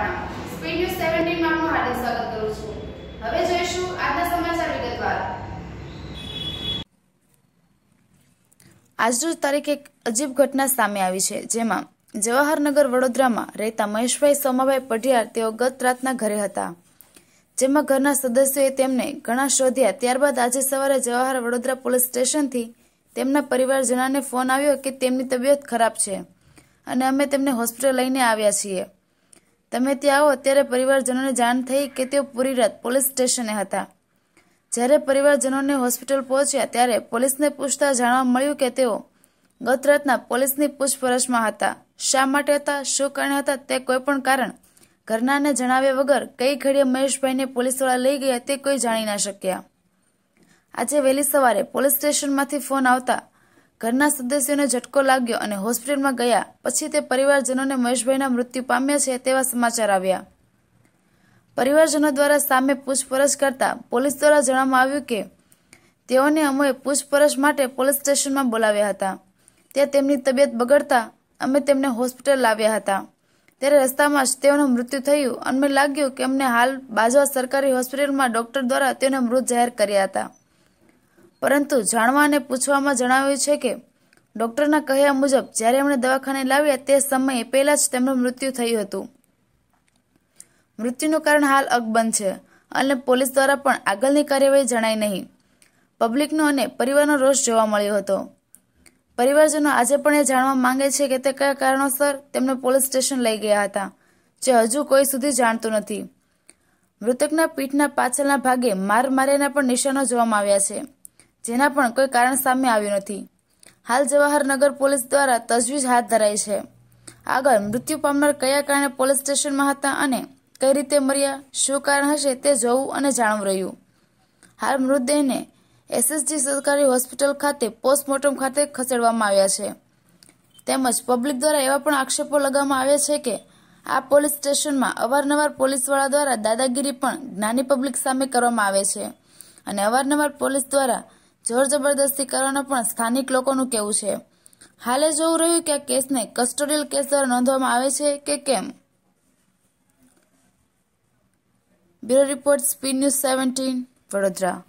Makwana speed news 17 માં આપનું હાર્દિક સ્વાગત કરું છું. હવે જોઈશું આજના સમાચાર વિગતવાર આજરોજ તારીખે એક અજીબ ઘટના સામે આવી છે, જેમાં જવાહરનગર વડોદરામાં રહેતા મહેશભાઈ સોમાભાઈ પઢિયાર તેઓ ગત રાતના ઘરે હતા. જેમાં ઘરના સદસ્યોએ તેમને ઘણા શોધ્યા. ત્યારબાદ આજે સવારે જવાહર વડોદરા પોલીસ સ્ટેશનથી તેમના પરિવારજનોને ફોન આવ્યો કે તેમની તબિયત ખરાબ છે અને અમે તેમને હોસ્પિટલ લઈને આવ્યા છીએ. તમે ત્યાં આવો, ત્યારે પરિવારજનોને જાણ થઈ કે તેઓ પૂરી રાત પોલીસ સ્ટેશને હતા. જ્યારે પરિવારજનોને હોસ્પિટલ પહોંચ્યા, ત્યારે પોલીસને પૂછતા જાણવા મળ્યું કે તેઓ ગત રાતના પોલીસની પૂછપરછમાં હતા. શા માટે હતા, શું કારણે હતા, તે કોઈ પણ કારણ ઘરનાને જણાવ્યા વગર કઈ ઘડીએ મહેશભાઈને પોલીસવાળા લઈ ગયા તે કોઈ જાણી ના શક્યા. આજે વહેલી સવારે પોલીસ સ્ટેશનમાંથી ફોન આવતા ઘરના સદસ્યોને ઝટકો લાગ્યો અને હોસ્પિટલમાં ગયા. પછી તે પરિવારજનોને મહેશભાઈના મૃત્યુ પામ્યા છે તેવા સમાચાર આવ્યા. પરિવારજનો દ્વારા સામે પૂછપરછ કરતા પોલીસ દ્વારા જણાવવામાં આવ્યું કે, તેઓને અમોએ પૂછપરછ માટે પોલીસ સ્ટેશનમાં બોલાવ્યા હતા. ત્યાં તેમની તબિયત બગડતા અમે તેમને હોસ્પિટલ લાવ્યા હતા. ત્યારે રસ્તામાં જ તેઓનું મૃત્યુ થયું. અને લાગ્યું કે અમને હાલ બાજવા સરકારી હોસ્પિટલમાં ડોક્ટર દ્વારા તેઓને મૃત જાહેર કર્યા હતા. પરંતુ જાણવા અને પૂછવામાં જણાવ્યું છે કે ડોક્ટરના કહ્યા મુજબ જ્યારે એમણે દવાખાને લાવ્યા તે સમયે પહેલા જ તેમનું મૃત્યુ થયું હતું. મૃત્યુનું કારણ હાલ અકબંધ છે અને પોલીસ દ્વારા પણ આગળની કાર્યવાહી જણાઈ નહીં. પબ્લિકનો અને પરિવારનો રોષ જોવા મળ્યો હતો. પરિવારજનો આજે પણ એ જાણવા માંગે છે કે તે કયા કારણોસર તેમને પોલીસ સ્ટેશન લઈ ગયા હતા, જે હજુ કોઈ સુધી જાણતું નથી. મૃતકના પીઠના પાછળના ભાગે માર માર્યાના પણ નિશાનો જોવામાં આવ્યા છે. જેના પણ કોઈ કારણ સામે આવ્યું નથી. હાલ જવાહરનગર પોલીસ દ્વારા તજવીજ હાથ ધરાઈ છે. આગળ મૃત્યુ પામનાર કયા કારણે પોલીસ સ્ટેશનમાં હતા અને કઈ રીતે મર્યા, શું કારણ હશે તે જોવું અને જાણવું રહ્યું. હાલ મૃતદેહને એસએસજી સરકારી હોસ્પિટલ ખાતે પોસ્ટમોર્ટમ ખાતે ખસેડવામાં આવ્યા છે. તેમજ પબ્લિક દ્વારા એવા પણ આક્ષેપો લગાવવામાં આવ્યા છે કે આ પોલીસ સ્ટેશનમાં અવારનવાર પોલીસવાળા દ્વારા દાદાગીરી પણ જ્ઞાની પબ્લિક સામે કરવામાં આવે છે. અને અવારનવાર પોલીસ દ્વારા જોર જબરદસ્તી કરવાનું પણ સ્થાનિક લોકોનું કહેવું છે. હાલે જોવું રહ્યું કે આ કેસને કસ્ટોડિયલ કેસ દ્વારા નોંધવામાં આવે છે કે કેમ? Bureau report speed news seventeen Vadodara.